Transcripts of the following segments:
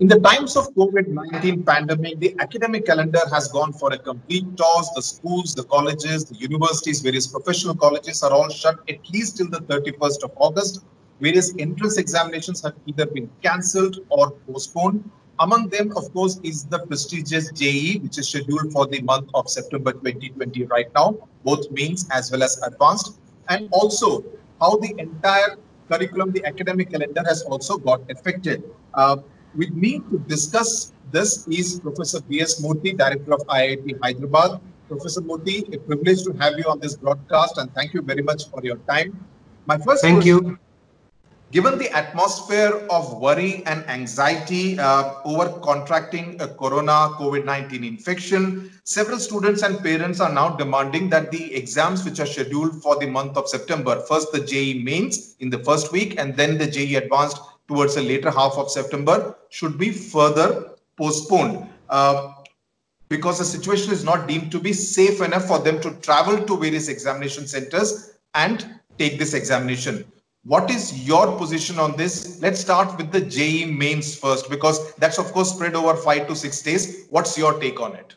In the times of COVID-19 pandemic, the academic calendar has gone for a complete toss. The schools, the colleges, the universities, various professional colleges are all shut at least till the 31st of August. Various entrance examinations have either been cancelled or postponed. Among them, of course, is the prestigious JEE, which is scheduled for the month of September 2020 right now, both mains as well as advanced. And also how the entire curriculum, the academic calendar has also got affected. Uh, with me to discuss this is Professor B.S. Murty, Director of IIT Hyderabad. Professor Murty, a privilege to have you on this broadcast and thank you very much for your time. My first Thank question, you. Given the atmosphere of worry and anxiety uh, over contracting a corona COVID-19 infection, several students and parents are now demanding that the exams which are scheduled for the month of September, first the JEE mains in the first week and then the JEE advanced towards the later half of September should be further postponed uh, because the situation is not deemed to be safe enough for them to travel to various examination centers and take this examination. What is your position on this? Let's start with the JEE mains first because that's of course spread over five to six days. What's your take on it?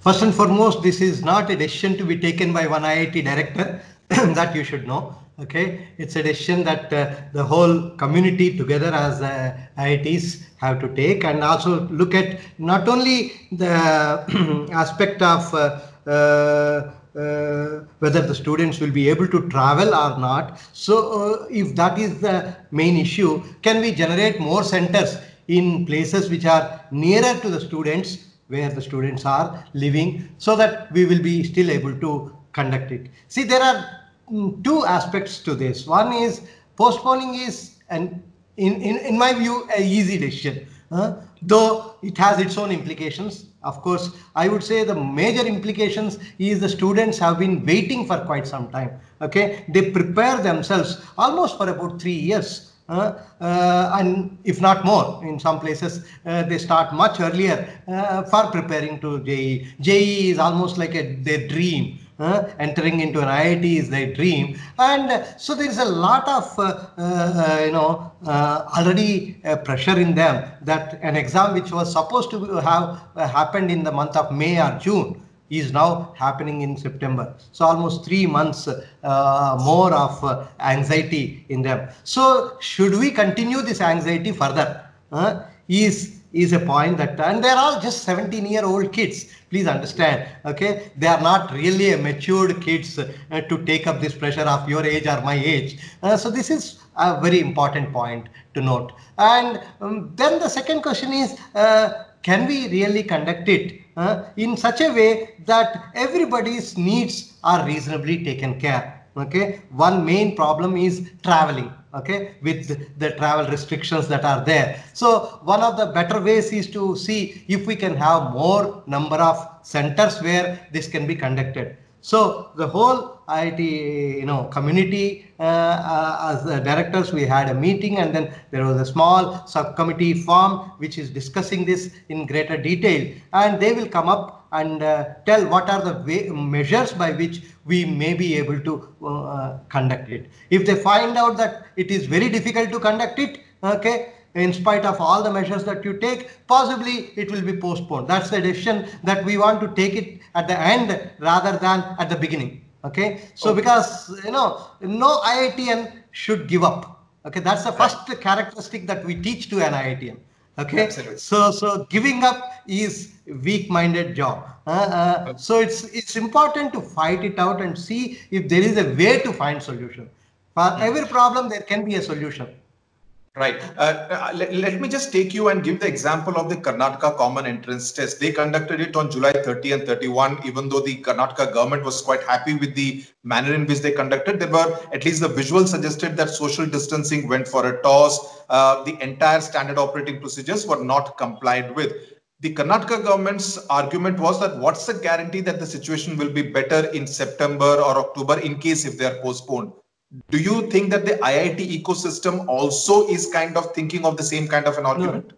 First and foremost, this is not a decision to be taken by one IIT director that you should know okay? It's a decision that uh, the whole community together as uh, IITs have to take and also look at not only the aspect of uh, uh, uh, whether the students will be able to travel or not. So uh, if that is the main issue can we generate more centers in places which are nearer to the students where the students are living so that we will be still able to conduct it? See there are two aspects to this. One is postponing is, an, in, in, in my view, a easy decision, though it has its own implications. Of course, I would say the major implications is the students have been waiting for quite some time. Okay, they prepare themselves almost for about three years. Uh, uh, and if not more, in some places uh, they start much earlier uh, for preparing to JEE. JEE is almost like a their dream uh, entering into an IIT is their dream. And uh, so there is a lot of, uh, uh you know, uh, already uh, pressure in them that an exam which was supposed to have happened in the month of May or June is now happening in September. So almost three months more of anxiety in them. So should we continue this anxiety further? is is a point that and they're all just 17 year old kids please understand okay? They are not really matured kids uh, to take up this pressure of your age or my age. Uh, so this is a very important point to note. And um, then the second question is uh, can we really conduct it uh, in such a way that everybody's needs are reasonably taken care okay? One main problem is traveling okay with the travel restrictions that are there. So one of the better ways is to see if we can have more number of centers where this can be conducted. So the whole IIT, you know, community uh, uh, as directors, we had a meeting and then there was a small subcommittee formed which is discussing this in greater detail. And they will come up and uh, tell what are the way, measures by which we may be able to uh, conduct it. If they find out that it is very difficult to conduct it, okay, in spite of all the measures that you take, possibly it will be postponed. That's the decision that we want to take it at the end rather than at the beginning. Okay. So okay. because, you know, no IITian should give up. Okay. That's the first characteristic that we teach to an IITian. Okay. Absolutely. So, so giving up is weak-minded job. Uh, uh, so it's it's important to fight it out and see if there is a way to find solution. For every problem, there can be a solution. Right. Uh, uh, let, let, me just take you and give the example of the Karnataka Common Entrance Test. They conducted it on July 30 and 31, even though the Karnataka government was quite happy with the manner in which they conducted. There were, at least the visual suggested that social distancing went for a toss. Uh, the entire standard operating procedures were not complied with. The Karnataka government's argument was that what's the guarantee that the situation will be better in September or October in case if they are postponed? Do you think that the IIT ecosystem also is kind of thinking of the same kind of an argument? No,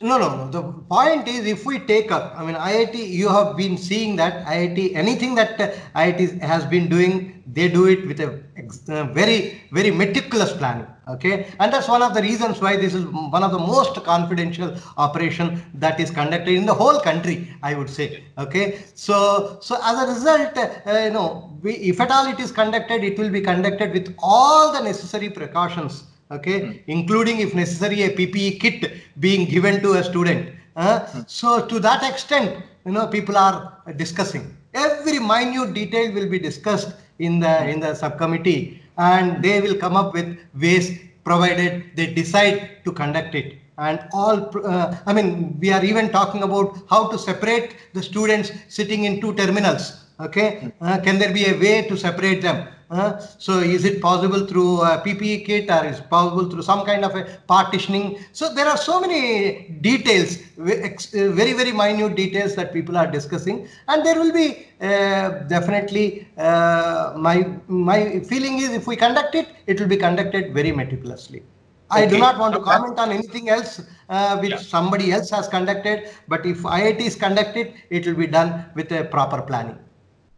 no, no. The point is, if we take up, I mean, IIT, you have been seeing that IIT, anything that uh, IIT has been doing, they do it with a uh, very, very meticulous planning. Okay, and that's one of the reasons why this is one of the most confidential operation that is conducted in the whole country. I would say. Okay, so so as a result, uh, you know, we, if at all it is conducted, it will be conducted with all the necessary precautions okay mm. including if necessary a ppe kit being given to a student uh, mm. so to that extent you know people are discussing every minute detail will be discussed in the mm. in the subcommittee and they will come up with ways provided they decide to conduct it and all uh, i mean we are even talking about how to separate the students sitting in two terminals okay uh, can there be a way to separate them uh, so is it possible through a PPE kit or is possible through some kind of a partitioning? So there are so many details, very, very minute details that people are discussing. And there will be uh, definitely, uh, my, my feeling is if we conduct it, it will be conducted very meticulously. Okay. I do not want to comment on anything else uh, which yeah. somebody else has conducted, but if IIT is conducted, it will be done with a proper planning.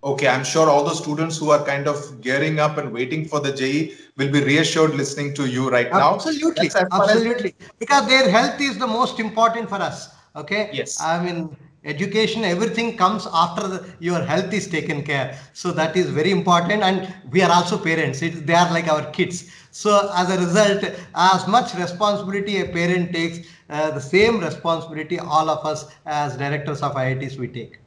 Okay, I'm sure all the students who are kind of gearing up and waiting for the JEE will be reassured listening to you right now. Absolutely, absolutely. Because their health is the most important for us. Okay. Yes. I mean, education, everything comes after the, your health is taken care. So that is very important. And we are also parents. It, they are like our kids. So as a result, as much responsibility a parent takes, uh, the same responsibility all of us as directors of IITs we take.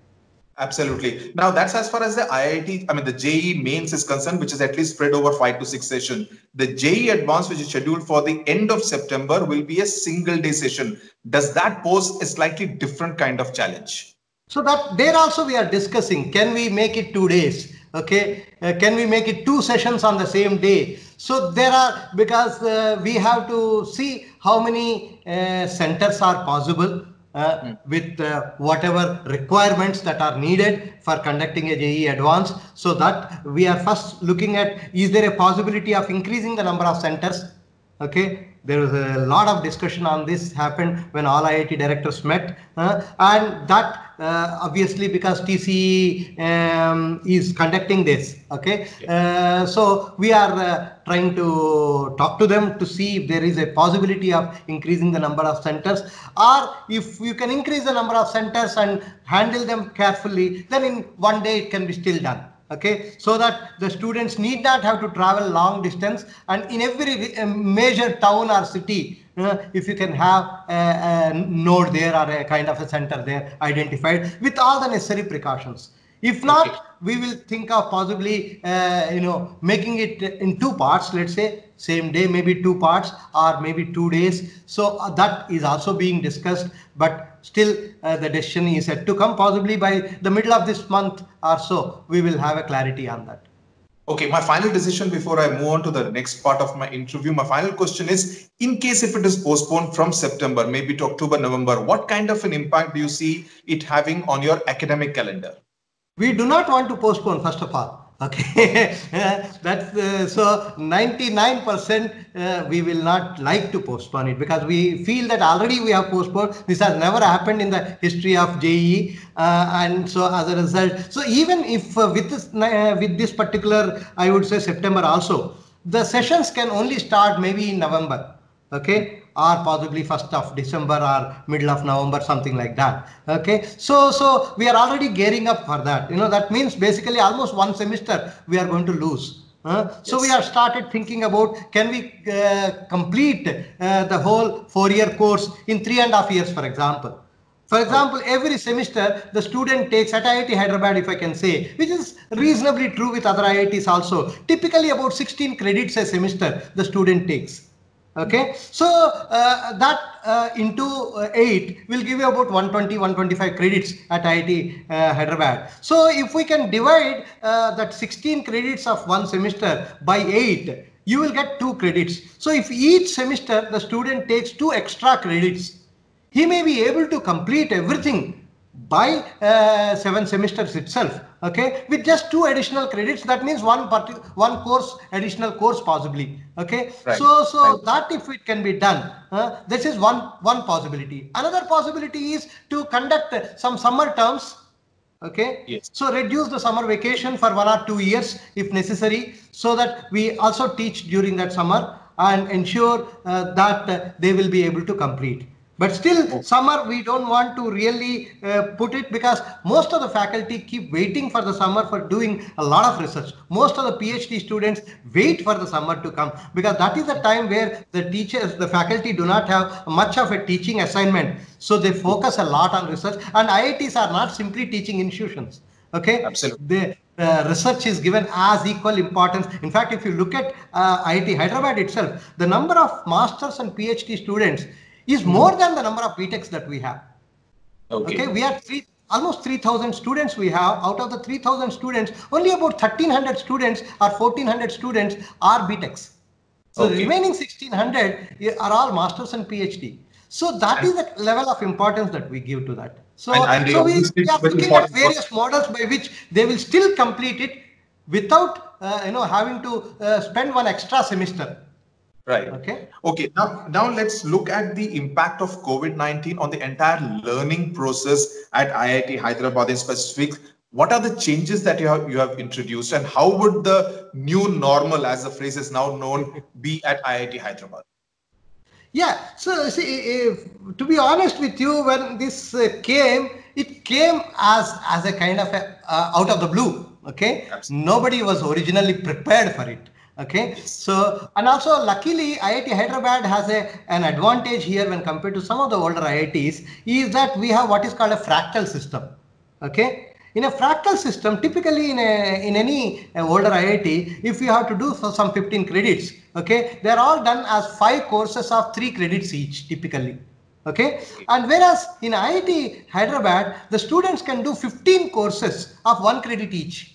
Absolutely. Now that's as far as the IIT, I mean the JEE mains is concerned, which is at least spread over five to six sessions. The JEE advanced, which is scheduled for the end of September, will be a single day session. Does that pose a slightly different kind of challenge? So that there also we are discussing, can we make it two days? Okay, uh, can we make it two sessions on the same day? So there are, because uh, we have to see how many uh, centers are possible uh, with uh, whatever requirements that are needed for conducting a JEE advance so that we are first looking at is there a possibility of increasing the number of centers? Okay there was a lot of discussion on this happened when all IIT directors met uh, and that uh, obviously because TCS um, is conducting this okay? Uh, so we are uh, trying to talk to them to see if there is a possibility of increasing the number of centers. Or if you can increase the number of centers and handle them carefully then in one day it can be still done okay? So that the students need not have to travel long distance. And in every uh, major town or city if you can have a, a, node there or a kind of a center there identified with all the necessary precautions. If not okay. we will think of possibly uh, you know making it in two parts let's say same day maybe two parts or maybe two days. So uh, that is also being discussed but still uh, the decision is yet to come possibly by the middle of this month or so. We will have a clarity on that okay my final decision before i move on to the next part of my interview my final question is in case if it is postponed from september maybe to october november what kind of an impact do you see it having on your academic calendar? We do not want to postpone first of all Okay, that's uh, so 99% uh, we will not like to postpone it because we feel that already we have postponed. This has never happened in the history of JEE, uh, and so as a result, so even if uh, with this uh, with this particular, I would say September also, the sessions can only start maybe in November. Okay, or possibly first of December or middle of November, something like that. Okay, so so we are already gearing up for that. You know that means basically almost one semester we are going to lose. Uh, so yes. we have started thinking about can we uh, complete uh, the whole four-year course in three and a half years, for example. For example, every semester the student takes at IIT Hyderabad, if I can say, which is reasonably true with other IITs also, typically about 16 credits a semester the student takes okay? So uh, that uh, into uh, 8 will give you about 120 125 credits at IIT uh, Hyderabad. So if we can divide uh, that 16 credits of one semester by 8 you will get 2 credits. So if each semester the student takes 2 extra credits he may be able to complete everything by uh, seven semesters itself okay? With just two additional credits that means one parti- one course additional course possibly okay? Right, so so right. that if it can be done uh, this is one one possibility. Another possibility is to conduct some summer terms okay? Yes. so reduce the summer vacation for one or two years if necessary so that we also teach during that summer and ensure uh, that they will be able to complete but still summer we don't want to really uh, put it because most of the faculty keep waiting for the summer for doing a lot of research. Most of the phd students wait for the summer to come because that is the time where the teachers the faculty do not have much of a teaching assignment. So they focus a lot on research and iits are not simply teaching institutions okay? Absolutely. the uh, research is given as equal importance. In fact if you look at uh, iit hyderabad itself the number of masters and phd students is more than the number of btechs that we have. Okay. okay we are three almost 3000 students we have. Out of the 3000 students only about 1300 students or 1400 students are btechs so the remaining 1600 are all masters and phd so that is the level of importance that we give to that. So, And- and so we, we are looking at various models by which they will still complete it without uh, you know having to uh, spend one extra semester Right. okay Okay, now now let's look at the impact of COVID-19 on the entire learning process at IIT Hyderabad in specific. What are the changes that you have you have introduced and how would the new normal, as the phrase is now known, be at IIT Hyderabad? Yeah, so see, if, to be honest with you, when this uh, came, it came as as a kind of a, uh, out of the blue. Okay, Absolutely. nobody was originally prepared for it. Okay, so and also luckily IIT Hyderabad has a an advantage here when compared to some of the older IITs is that we have what is called a fractal system. Okay, in a fractal system, typically in a in any uh, older IIT, if you have to do for some 15 credits, okay, they're all done as five courses of three credits each, typically. Okay, and whereas in IIT Hyderabad, the students can do 15 courses of one credit each.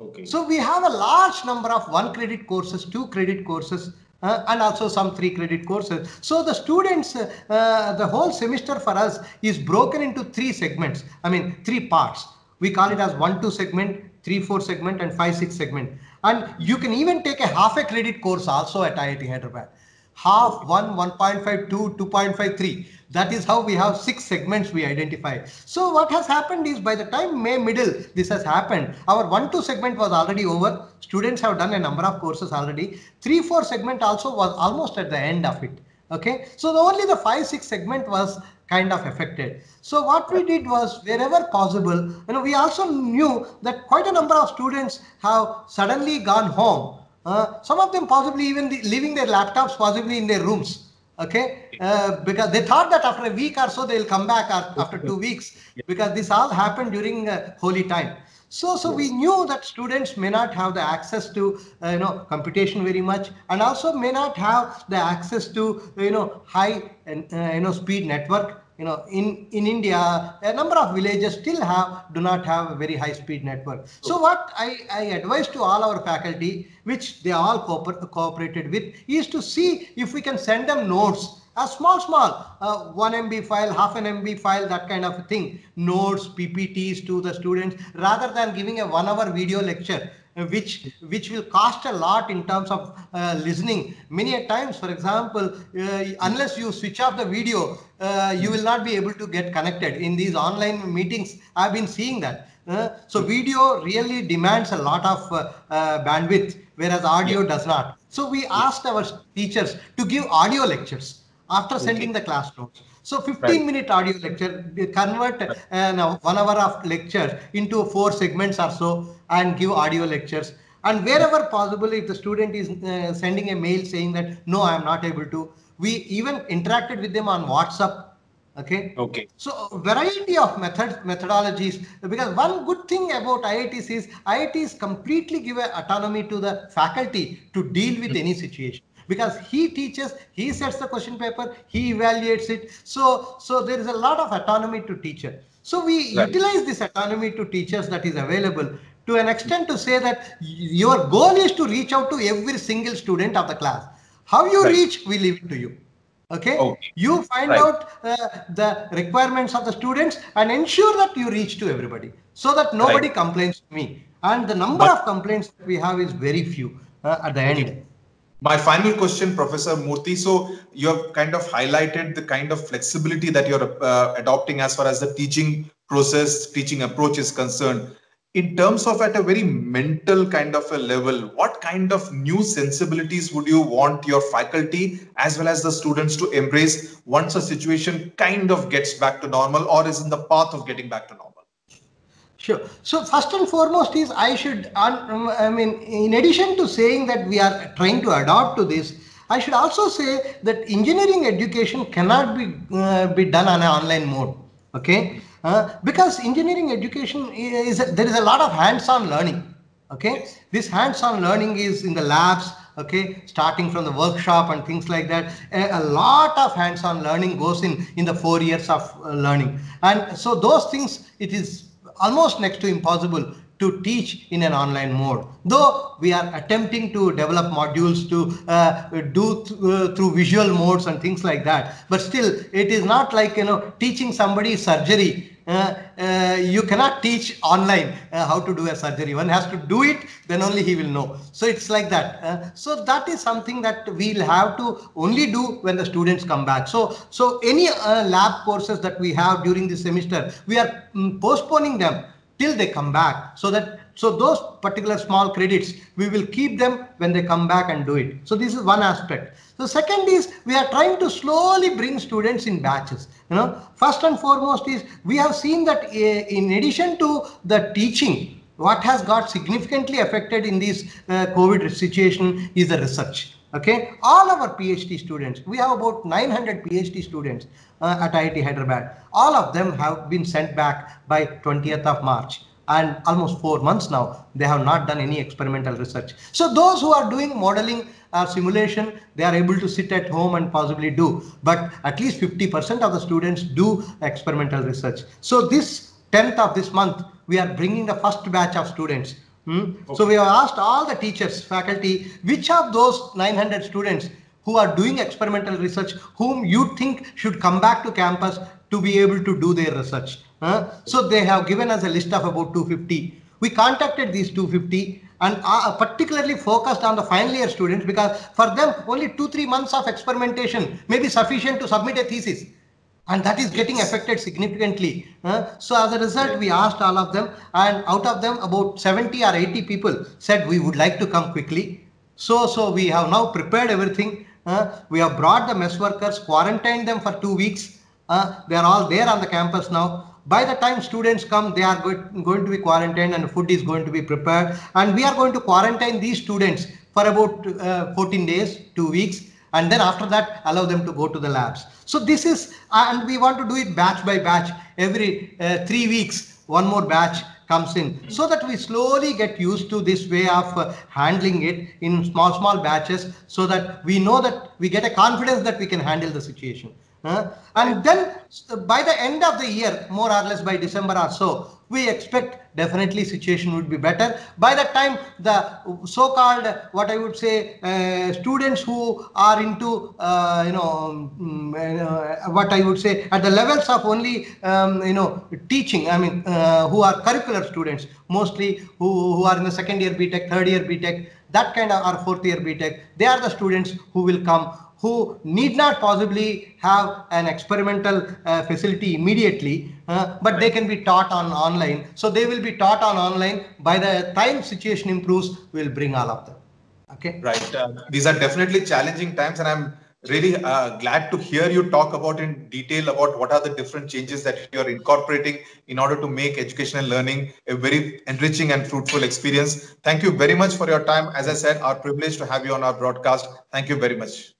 Okay. So we have a large number of one credit courses, two credit courses, uh, and also some three credit courses. So the students, uh, uh, the whole semester for us is broken into three segments. I mean, three parts. We call it as one, two segment, three, four segment, and five, six segment. And you can even take a half a credit course also at IIT Hyderabad. Half, one, 1.5, two, 2.5, three. That is how we have six segments we identify. So what has happened is by the time May middle this has happened, our one two segment was already over. Students have done a number of courses already. Three four segment also was almost at the end of it. Okay, so only the five six segment was kind of affected. So what we did was wherever possible, you know, we also knew that quite a number of students have suddenly gone home. Uh, some of them possibly even the, leaving their laptops possibly in their rooms okay uh, because they thought that after a week or so they'll come back after two weeks because this all happened during uh, Holi time. So so we knew that students may not have the access to uh, you know computation very much and also may not have the access to you know high and uh, you know speed network you know in in india a number of villages still have do not have a very high speed network. So what i i advise to all our faculty which they all cooper- cooperated with is to see if we can send them notes a small small uh, 1 mb file half an mb file that kind of thing. Notes ppts to the students rather than giving a one hour video lecture uh, which which will cost a lot in terms of uh, listening. Many a times for example uh, unless you switch off the video uh, you will not be able to get connected. In these online meetings i've been seeing that. Uh, so video really demands a lot of uh, uh, bandwidth whereas audio does not. So we asked our teachers to give audio lectures after sending the class notes. So 15 Right. minute audio lecture convert uh, now one hour of lecture into four segments or so and give audio lectures. And wherever possible if the student is uh, sending a mail saying that no i am not able to we even interacted with them on whatsapp. Okay? Okay. so variety of methods methodologies because one good thing about iits is iits completely give a autonomy to the faculty to deal with any situation because he teaches he sets the question paper he evaluates it so so there is a lot of autonomy to teacher so we Right. utilize this autonomy to teachers that is available to an extent to say that your goal is to reach out to every single student of the class how you Right. reach we leave it to you Okay? Okay. You find Right. out uh, the requirements of the students and ensure that you reach to everybody so that nobody complains to me. And the number But- of complaints that we have is very few uh, at the end. My final question, Professor Murty. So you have kind of highlighted the kind of flexibility that you're uh, adopting as far as the teaching process, teaching approach is concerned. In terms of at a very mental kind of a level, what kind of new sensibilities would you want your faculty as well as the students to embrace once a situation kind of gets back to normal or is in the path of getting back to normal? Sure. So first and foremost is I should, um, I mean, in addition to saying that we are trying to adopt to this, I should also say that engineering education cannot be uh, be done on an online mode. Okay, uh, because engineering education is there is a lot of hands-on learning. Okay, this hands-on learning is in the labs. Okay, starting from the workshop and things like that. A, a lot of hands-on learning goes in in the four years of uh, learning, and so those things it is almost next to impossible to teach in an online mode. Though we are attempting to develop modules to uh, do th- uh, through visual modes and things like that but still it is not like you know teaching somebody surgery you cannot teach online uh, how to do a surgery. One has to do it then only he will know. So it's like that. Uh, so that is something that we'll have to only do when the students come back. So so any uh, lab courses that we have during the semester we are mm, postponing them till they come back. So that so those particular small credits we will keep them when they come back and do it. So this is one aspect. The second is we are trying to slowly bring students in batches. You know first and foremost is we have seen that uh, in addition to the teaching what has got significantly affected in this uh, covid situation is the research okay? All our phd students we have about 900 phd students uh, at iit hyderabad. All of them have been sent back by 20th of march and almost four months now they have not done any experimental research. So those who are doing modeling or simulation they are able to sit at home and possibly do but at least 50% of the students do experimental research. So this 10th of this month we are bringing the first batch of students Hmm? So we have asked all the teachers, faculty, which of those 900 students who are doing experimental research, whom you think should come back to campus to be able to do their research. Huh? So they have given us a list of about 250. We contacted these 250 and are particularly focused on the final year students because for them only two, three months of experimentation may be sufficient to submit a thesis and that is getting affected significantly. Uh, so as a result, we asked all of them, and out of them, about 70 or 80 people said we would like to come quickly. So, so we have now prepared everything. Uh, we have brought the mess workers, quarantined them for two weeks. Uh, they are all there on the campus now. By the time students come, they are go- going to be quarantined and food is going to be prepared. And we are going to quarantine these students for about uh, 14 days, two weeks and then after that allow them to go to the labs. So this is and we want to do it batch by batch. Every uh, 3 weeks one more batch comes in. So that we slowly get used to this way of uh, handling it in small small batches so that we know that we get a confidence that we can handle the situation and then by the end of the year more or less by december or so we expect definitely situation would be better. By the time the so-called what i would say uh, students who are into uh, you know um, what i would say at the levels of only um, you know teaching i mean uh, who are curricular students mostly who, who are in the second year btech third year btech that kind of or fourth year btech they are the students who will come who need not possibly have an experimental uh, facility immediately, uh, but they can be taught on online. So they will be taught on online. By the time situation improves, we'll bring all of them. Okay. Right. Uh, these are definitely challenging times, and I'm really uh, glad to hear you talk about in detail about what are the different changes that you're incorporating in order to make education and learning a very enriching and fruitful experience. Thank you very much for your time. As I said, our privilege to have you on our broadcast. Thank you very much.